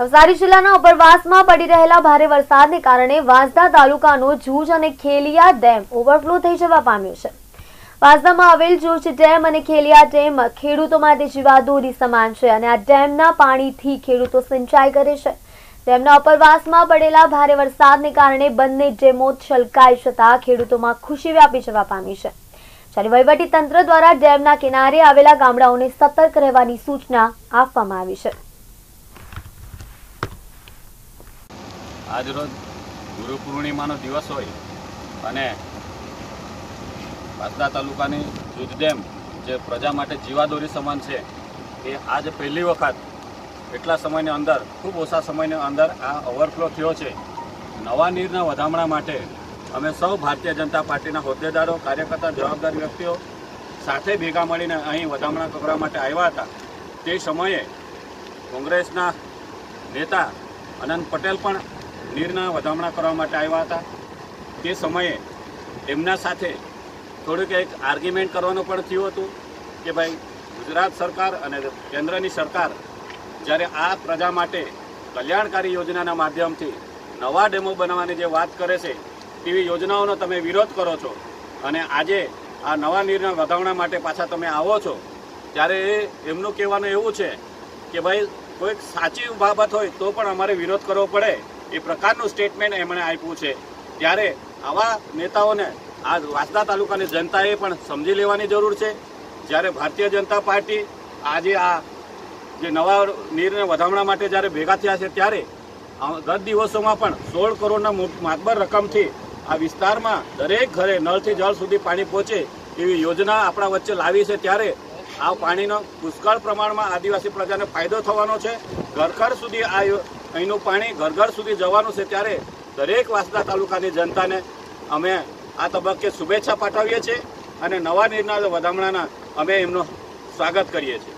નવસારી જિલ્લાના ઉપરવાસમાં પડી રહેલા ભારે વરસાદને કારણે વાંસદા તાલુકાનો જૂજ અને ખેલિયા ડેમ ઓવરફ્લો થઈ જવા પામ્યો છે. વાંસદામાં આવેલ જૂજ ડેમ અને ખેલિયા ડેમ ખેડૂતો માટે જીવાદોરી સમાન છે અને આ ડેમના પાણીથી ખેડૂતો સિંચાઈ કરે છે. ડેમના ઉપરવાસમાં પડેલા ભારે વરસાદને કારણે બંને ડેમો છલકાઈ જતા ખેડૂતોમાં ખુશી વ્યાપી જવા પામી છે. જ્યારે વહીવટી તંત્ર દ્વારા ડેમના કિનારે આવેલા ગામડાઓને સતર્ક રહેવાની સૂચના આપવામાં આવી છે. આજરોજ ગુરુ પૂર્ણિમાનો દિવસ હોય અને વાસદા તાલુકાની જૂજ ડેમ જે પ્રજા માટે જીવાદોરી સમાન છે, એ આજ પહેલી વખત એટલા સમયની અંદર, ખૂબ ઓછા સમયની અંદર આ ઓવરફ્લો થયો છે. નવા નીરના વધામણા માટે અમે સૌ ભારતીય જનતા પાર્ટીના હોદ્દેદારો, કાર્યકર્તા, જવાબદાર વ્યક્તિઓ સાથે ભેગા મળીને અહીં વધામણા કરવા માટે આવ્યા હતા. તે સમયે કોંગ્રેસના નેતા અનંત પટેલ પણ નીરના વધામણા કરવા માટે આવ્યા હતા. તે સમયે એમના સાથે થોડુંક એક આર્ગ્યુમેન્ટ કરવાનું પણ થયું હતું કે ભાઈ, ગુજરાત સરકાર અને કેન્દ્રની સરકાર જ્યારે આ પ્રજા માટે કલ્યાણકારી યોજનાના માધ્યમથી નવા ડેમો બનાવવાની જે વાત કરે છે, તેવી યોજનાઓનો તમે વિરોધ કરો છો અને આજે આ નવા નીરના વધારણા માટે પાછા તમે આવો છો, ત્યારે એમનું કહેવાનું એવું છે કે ભાઈ, કોઈક સાચી બાબત હોય તો પણ અમારે વિરોધ કરવો પડે. એ પ્રકારનું સ્ટેટમેન્ટ એમણે આપ્યું છે. ત્યારે આવા નેતાઓને આ વાસદા તાલુકાની જનતાએ પણ સમજી લેવાની જરૂર છે. જ્યારે ભારતીય જનતા પાર્ટી આજે આ જે નવા નીરને વધામણા માટે જ્યારે ભેગા થયા છે, ત્યારે ગત દિવસોમાં પણ સોળ કરોડના માતબર રકમથી આ વિસ્તારમાં દરેક ઘરે નળથી જળ સુધી પાણી પહોંચે એવી યોજના આપણા વચ્ચે લાવી છે. ત્યારે આ પાણીનો પુષ્કળ પ્રમાણમાં આદિવાસી પ્રજાને ફાયદો થવાનો છે. ઘર ઘર સુધી આ અહીંનું પાણી ઘર ઘર સુધી જવાનું છે ત્યારે દરેક વાસદા તાલુકાની જનતાને અમે આ તબક્કે શુભેચ્છા પાઠવીએ છીએ અને નવા નિર્ણય વધામણાના અમે એમનું સ્વાગત કરીએ છીએ.